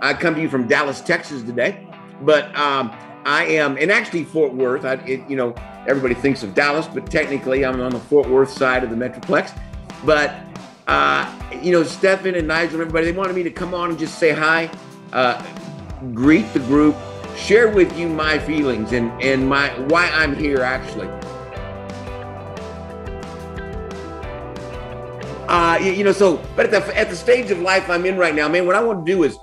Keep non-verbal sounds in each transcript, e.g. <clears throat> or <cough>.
I come to you from Dallas, Texas today, but um, I am, and actually Fort Worth. I, it, you know, everybody thinks of Dallas, but technically I'm on the Fort Worth side of the Metroplex. But uh, you know, Stefan and Nigel and everybody, they wanted me to come on and just say hi, uh, greet the group, share with you my feelings and and my why I'm here actually. Uh, you, you know, so but at the at the stage of life I'm in right now, man, what I want to do is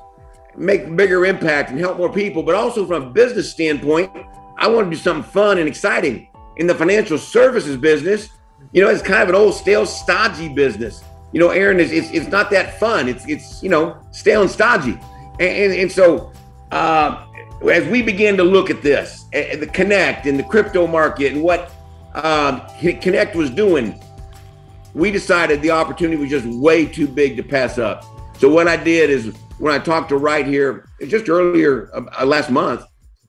make bigger impact and help more people, but also from a business standpoint, I want to do something fun and exciting in the financial services business. You know, it's kind of an old stale, stodgy business. You know, Aaron is it's, it's not that fun. It's it's you know stale and stodgy, and and, and so uh, as we begin to look at this, uh, the Connect and the crypto market and what um, Connect was doing, we decided the opportunity was just way too big to pass up. So what I did is when I talked to Wright here just earlier uh, last month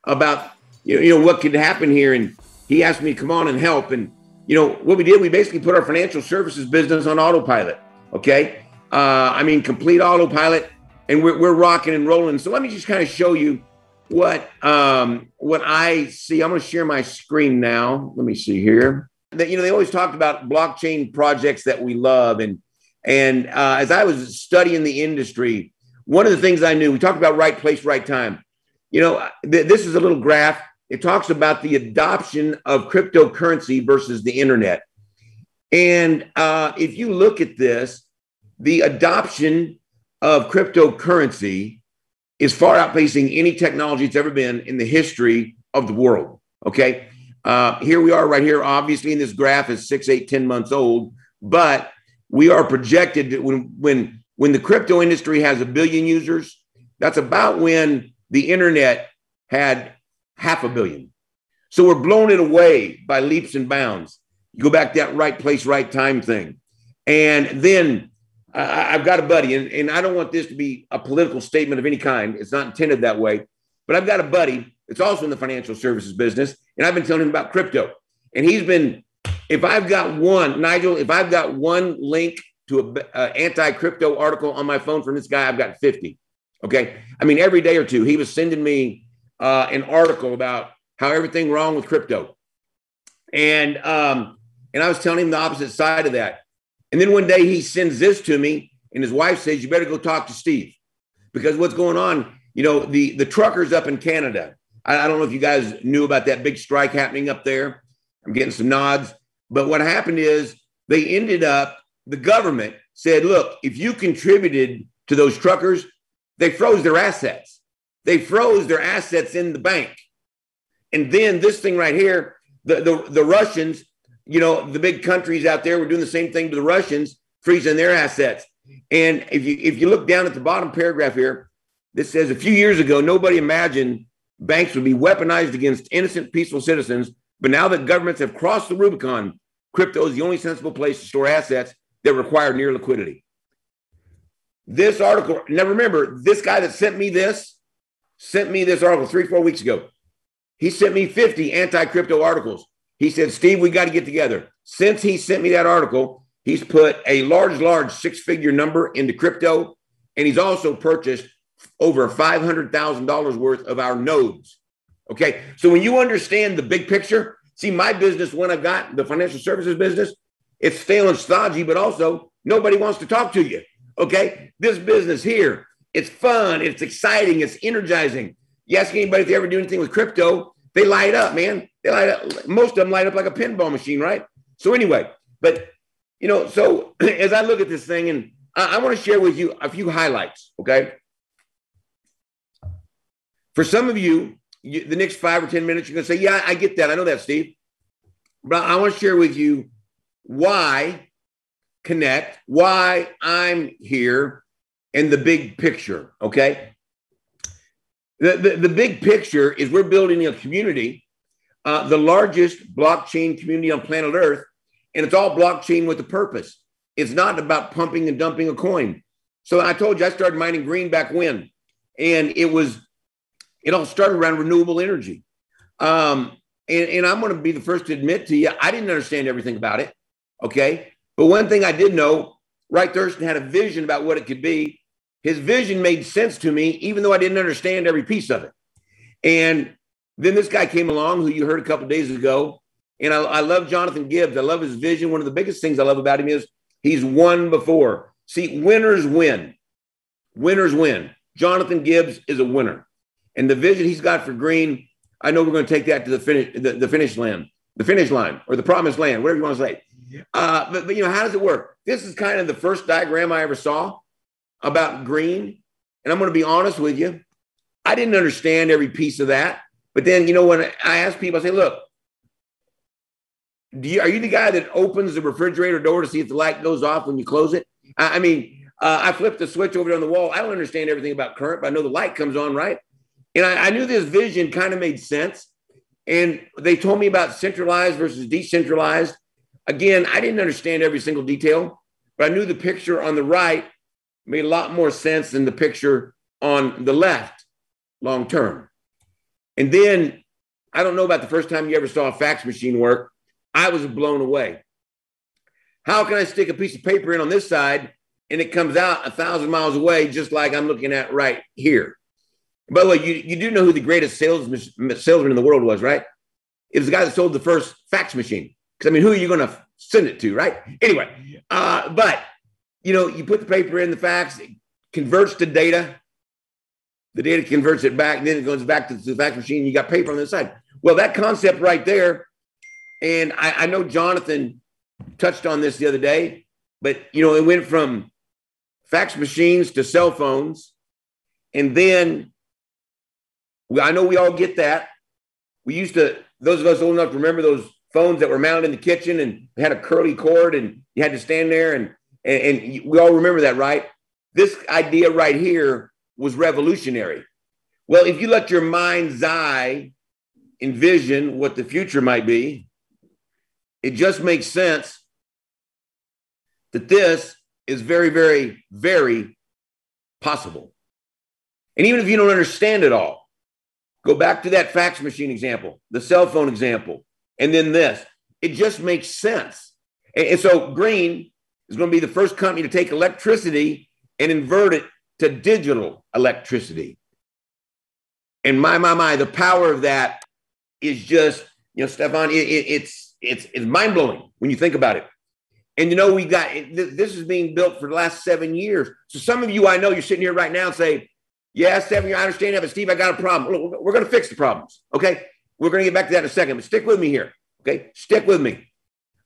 about you know, you know what could happen here, and he asked me to come on and help. And you know what we did, we basically put our financial services business on autopilot. Okay, uh, I mean complete autopilot, and we're, we're rocking and rolling. So let me just kind of show you what um, what I see. I'm going to share my screen now. Let me see here. That you know they always talked about blockchain projects that we love, and and uh, as I was studying the industry, one of the things I knew, we talked about right place, right time. You know, th- this is a little graph. It talks about the adoption of cryptocurrency versus the internet. And uh, if you look at this, the adoption of cryptocurrency is far outpacing any technology that's ever been in the history of the world. Okay. Uh, here we are right here. Obviously, in this graph is six, eight, ten months old, but we are projected that when when when the crypto industry has a billion users, that's about when the internet had half a billion. So we're blowing it away by leaps and bounds. You go back that right place, right time thing. And then uh, I've got a buddy, and, and I don't want this to be a political statement of any kind. It's not intended that way. But I've got a buddy that's also in the financial services business, and I've been telling him about crypto. And he's been, if I've got one, Nigel, if I've got one link to a, anti-crypto article on my phone from this guy, I've got 50. Okay. I mean, every day or two, he was sending me uh, an article about how everything wrong with crypto. And um, and I was telling him the opposite side of that. And then one day he sends this to me, and his wife says, You better go talk to Steve. Because what's going on, you know, the, the truckers up in Canada. I, I don't know if you guys knew about that big strike happening up there. I'm getting some nods. But what happened is they ended up the government said, look, if you contributed to those truckers, they froze their assets. They froze their assets in the bank. And then this thing right here, the, the, the Russians, you know, the big countries out there were doing the same thing to the Russians, freezing their assets. And if you if you look down at the bottom paragraph here, this says a few years ago, nobody imagined banks would be weaponized against innocent, peaceful citizens. But now that governments have crossed the Rubicon, crypto is the only sensible place to store assets that require near liquidity. This article, now remember, this guy that sent me this sent me this article three, four weeks ago. He sent me 50 anti crypto articles. He said, Steve, we got to get together. Since he sent me that article, he's put a large, large six figure number into crypto. And he's also purchased over $500,000 worth of our nodes. Okay. So when you understand the big picture, see my business, when I've got the financial services business, it's stale and stodgy, but also nobody wants to talk to you. Okay. This business here, it's fun, it's exciting, it's energizing. You ask anybody if they ever do anything with crypto, they light up, man. They light up. Most of them light up like a pinball machine, right? So, anyway, but you know, so <clears throat> as I look at this thing, and I, I want to share with you a few highlights, okay? For some of you, you, the next five or 10 minutes, you're going to say, Yeah, I get that. I know that, Steve. But I want to share with you why connect, why I'm here, and the big picture. Okay. The, the, the big picture is we're building a community, uh, the largest blockchain community on planet Earth, and it's all blockchain with a purpose. It's not about pumping and dumping a coin. So I told you I started mining green back when, and it was, it all started around renewable energy. Um, and, and I'm going to be the first to admit to you, I didn't understand everything about it. Okay. But one thing I did know, Wright Thurston had a vision about what it could be. his vision made sense to me, even though I didn't understand every piece of it. And then this guy came along, who you heard a couple days ago, and I, I love Jonathan Gibbs. I love his vision. One of the biggest things I love about him is he's won before. See, winners win. Winners win. Jonathan Gibbs is a winner, and the vision he's got for Green, I know we're going to take that to the finish, the, the finish line, the finish line, or the promised land, whatever you want to say. Uh, but, but you know, how does it work? This is kind of the first diagram I ever saw about green. And I'm going to be honest with you. I didn't understand every piece of that. But then, you know, when I ask people, I say, look, do you, are you the guy that opens the refrigerator door to see if the light goes off when you close it? I, I mean, uh, I flipped the switch over on the wall. I don't understand everything about current, but I know the light comes on, right? And I, I knew this vision kind of made sense. And they told me about centralized versus decentralized. Again, I didn't understand every single detail, but I knew the picture on the right made a lot more sense than the picture on the left long term. And then I don't know about the first time you ever saw a fax machine work. I was blown away. How can I stick a piece of paper in on this side and it comes out a thousand miles away, just like I'm looking at right here? By the way, you, you do know who the greatest salesman, salesman in the world was, right? It was the guy that sold the first fax machine. Because I mean, who are you going to send it to, right? Anyway, uh, but you know, you put the paper in the fax, it converts to data. The data converts it back, and then it goes back to the fax machine. You got paper on the side. Well, that concept right there, and I, I know Jonathan touched on this the other day, but you know, it went from fax machines to cell phones, and then I know we all get that. We used to, those of us old enough remember those phones that were mounted in the kitchen and had a curly cord, and you had to stand there and and, and we all remember that, right? This idea right here was revolutionary. Well, if you let your mind's eye envision what the future might be, it just makes sense that this is very, very, very possible. And even if you don't understand it all, go back to that fax machine example, the cell phone example, and then this. It just makes sense. And, and so, Green is going to be the first company to take electricity and invert it to digital electricity. And my, my, my, the power of that is just, you know, Stefan, it, it, it's, it's, it's mind blowing when you think about it. And you know, we got this is being built for the last seven years. So some of you I know you're sitting here right now and say, Seven years, I understand that, but Steve, I got a problem. We're going to fix the problems. Okay. We're going to get back to that in a second, but stick with me here. Okay. Stick with me.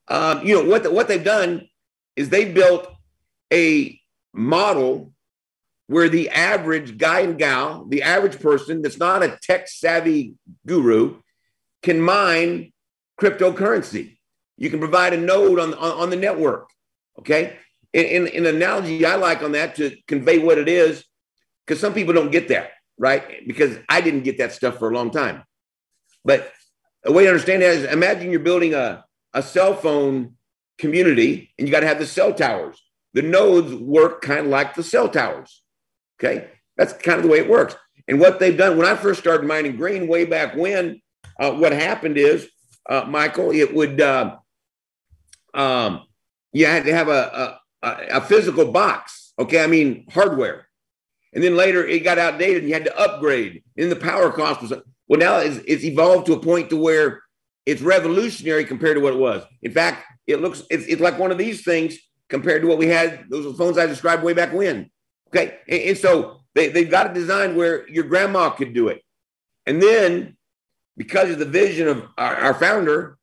Um, you know, what, the, what they've done is they built a model where the average guy and gal, the average person that's not a tech savvy guru, can mine cryptocurrency. You can provide a node on, on, on the network. Okay. In, in, an analogy I like on that to convey what it is, because some people don't get that, right? Because I didn't get that stuff for a long time. But a way to understand that is imagine you're building a, a cell phone community and you got to have the cell towers. The nodes work kind of like the cell towers. Okay. That's kind of the way it works. And what they've done, when I first started mining green way back when, uh, what happened is, uh, Michael, it would, uh, um, you had to have a, a, a physical box. Okay. I mean, hardware. And then later it got outdated and you had to upgrade. And the power cost was, well, now it's, it's evolved to a point to where it's revolutionary compared to what it was. In fact, it looks it's, it's like one of these things compared to what we had those phones I described way back when. Okay, and, and so they they've got a design where your grandma could do it, and then because of the vision of our, our founder,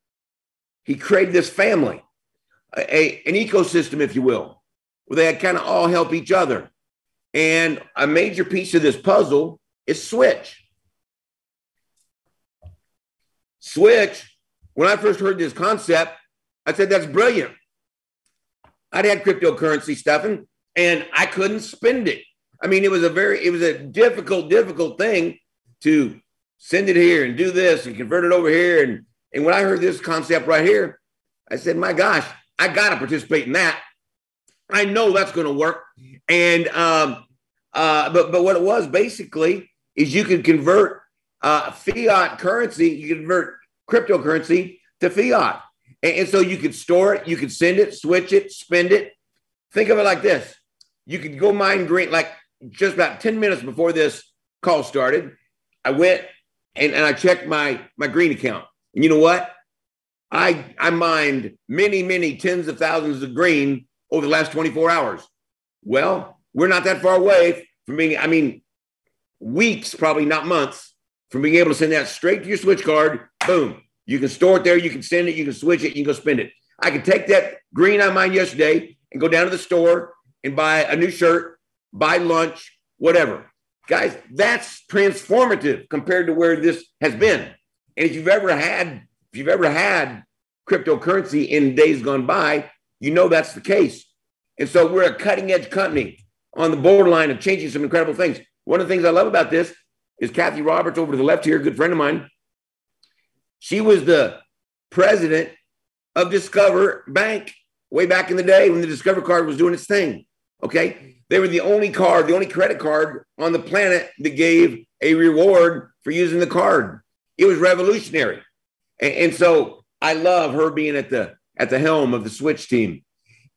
he created this family, a, a, an ecosystem, if you will, where they kind of all help each other. And a major piece of this puzzle is Switch. Switch, when I first heard this concept, I said, that's brilliant. I'd had cryptocurrency, Stefan, and I couldn't spend it. I mean, it was a very, it was a difficult, difficult thing to send it here and do this and convert it over here. And, and when I heard this concept right here, I said, my gosh, I got to participate in that. I know that's going to work. And, um, uh, but, but what it was basically is you could convert uh, fiat currency, you convert cryptocurrency to fiat. And, and so you could store it, you could send it, switch it, spend it. Think of it like this you could go mine green, like just about 10 minutes before this call started, I went and, and I checked my my green account. And you know what? I I mined many, many tens of thousands of green over the last 24 hours. Well, we're not that far away from being, I mean, weeks, probably not months, from being able to send that straight to your switch card. Boom. You can store it there, you can send it, you can switch it, you can go spend it. I can take that green I mined yesterday and go down to the store and buy a new shirt, buy lunch, whatever. Guys, that's transformative compared to where this has been. And if you've ever had, if you've ever had cryptocurrency in days gone by, you know that's the case. And so we're a cutting edge company on the borderline of changing some incredible things. One of the things I love about this is Kathy Roberts over to the left here, good friend of mine. She was the president of Discover Bank way back in the day when the Discover card was doing its thing. Okay. They were the only card, the only credit card on the planet that gave a reward for using the card. It was revolutionary. And, and so I love her being at the at the helm of the Switch team.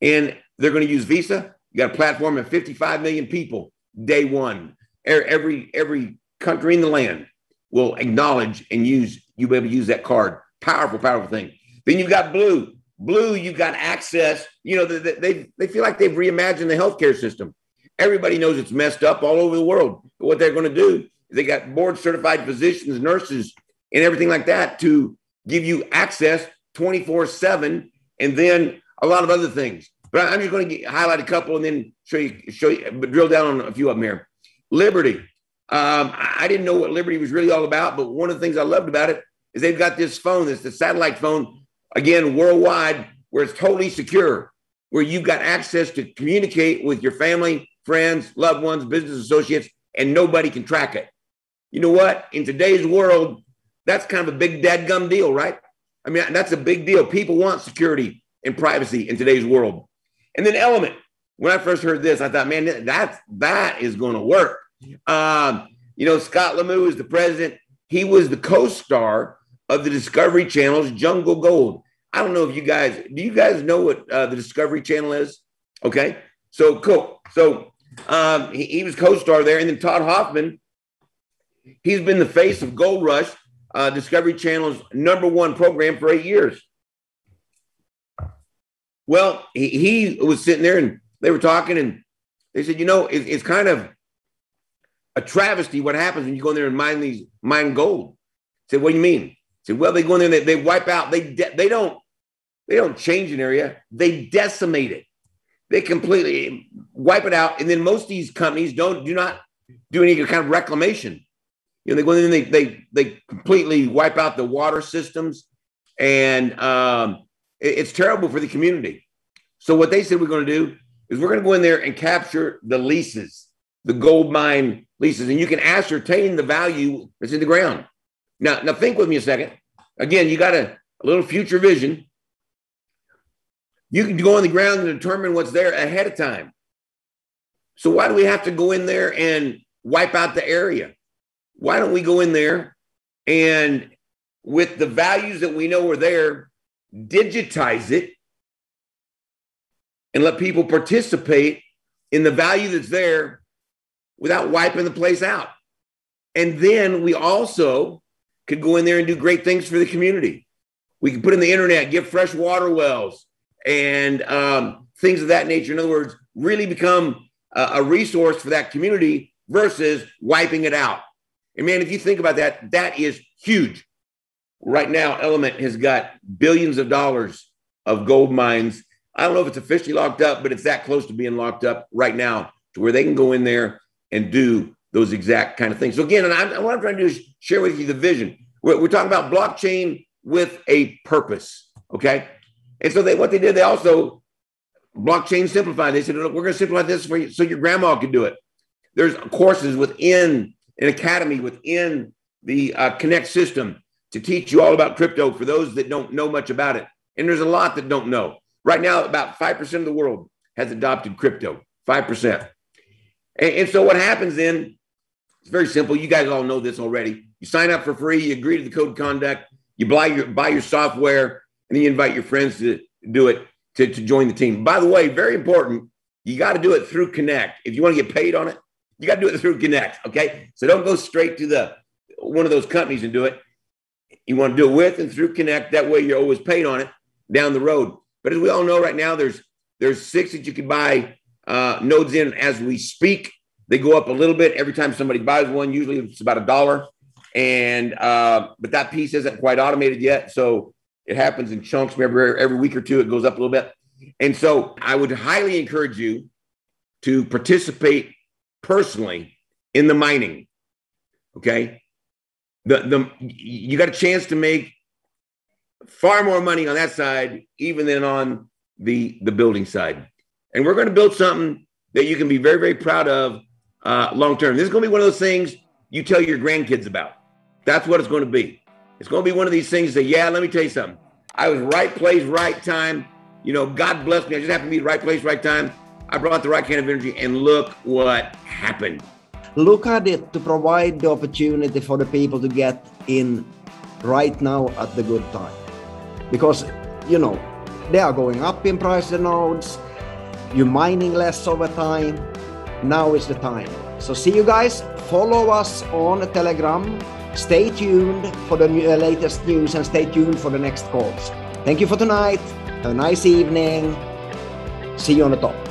And they're going to use Visa. You got a platform of 55 million people day one. Every every country in the land will acknowledge and use you'll be able to use that card. Powerful, powerful thing. Then you've got Blue. Blue, you've got access. You know, they, they, they feel like they've reimagined the healthcare system. Everybody knows it's messed up all over the world. But what they're going to do, they got board certified physicians, nurses, and everything like that to give you access 24 7 and then a lot of other things. But I'm just going to highlight a couple and then show you, show you, drill down on a few of them here. Liberty. Um, I didn't know what Liberty was really all about, but one of the things I loved about it is they've got this phone, this the satellite phone, again worldwide, where it's totally secure, where you've got access to communicate with your family, friends, loved ones, business associates, and nobody can track it. You know what? In today's world, that's kind of a big dadgum deal, right? I mean, that's a big deal. People want security and privacy in today's world. And then Element. When I first heard this, I thought, man, that's that is going to work. Um, you know, Scott Lemieux is the president. He was the co-star of the Discovery Channel's Jungle Gold. I don't know if you guys do. You guys know what uh, the Discovery Channel is? Okay, so cool. So um, he, he was co-star there, and then Todd Hoffman. He's been the face of Gold Rush, uh, Discovery Channel's number one program for eight years. Well, he, he was sitting there and they were talking, and they said, you know, it, it's kind of a travesty what happens when you go in there and mine these mine gold. I said, what do you mean? I said, well, they go in there and they, they wipe out. They de- they don't they don't change an area. They decimate it. They completely wipe it out. And then most of these companies don't do not do any kind of reclamation. You know, they go in and they they they completely wipe out the water systems, and um, it, it's terrible for the community. So what they said we're going to do is we're going to go in there and capture the leases, the gold mine leases, and you can ascertain the value that's in the ground. Now, now think with me a second. Again, you got a, a little future vision. You can go on the ground and determine what's there ahead of time. So why do we have to go in there and wipe out the area? Why don't we go in there and with the values that we know are there, digitize it and let people participate in the value that's there without wiping the place out. And then we also could go in there and do great things for the community. We could put in the internet, give fresh water wells, and um, things of that nature. In other words, really become a, a resource for that community versus wiping it out. And man, if you think about that, that is huge. Right now, Element has got billions of dollars of gold mines. I don't know if it's officially locked up, but it's that close to being locked up right now to where they can go in there and do those exact kind of things. So again, and I'm, what I'm trying to do is share with you the vision. We're, we're talking about blockchain with a purpose. Okay. And so they what they did, they also blockchain simplified. They said, look, we're going to simplify this for you so your grandma can do it. There's courses within an academy within the uh, Connect system to teach you all about crypto for those that don't know much about it. And there's a lot that don't know. Right now, about 5% of the world has adopted crypto, 5%. And, and so what happens then, it's very simple. You guys all know this already. You sign up for free, you agree to the code conduct, you buy your, buy your software, and then you invite your friends to do it to, to join the team. By the way, very important, you got to do it through Connect. If you want to get paid on it, You got to do it through Connect. Okay. So don't go straight to the one of those companies and do it. You want to do it with and through Connect. That way you're always paid on it down the road. But as we all know right now, there's there's six that you can buy uh, nodes in as we speak. They go up a little bit every time somebody buys one. Usually it's about a dollar. And uh, but that piece isn't quite automated yet. So it happens in chunks. Every, every week or two, it goes up a little bit. And so I would highly encourage you to participate personally in the mining. Okay. The, the you got a chance to make far more money on that side, even than on the the building side. And we're going to build something that you can be very, very proud of uh, long term. This is going to be one of those things you tell your grandkids about. That's what it's going to be. It's going to be one of these things that, yeah, let me tell you something. I was right place, right time. You know, God bless me. I just happened to be the right place, right time. I brought the right kind of energy, and look what happened. Look at it to provide the opportunity for the people to get in right now at the good time. Because, you know, they are going up in price, the nodes. You're mining less over time. Now is the time. So, see you guys. Follow us on Telegram Stay tuned for the new, uh, latest news and stay tuned for the next calls. Thank you for tonight. Have a nice evening. See you on the top.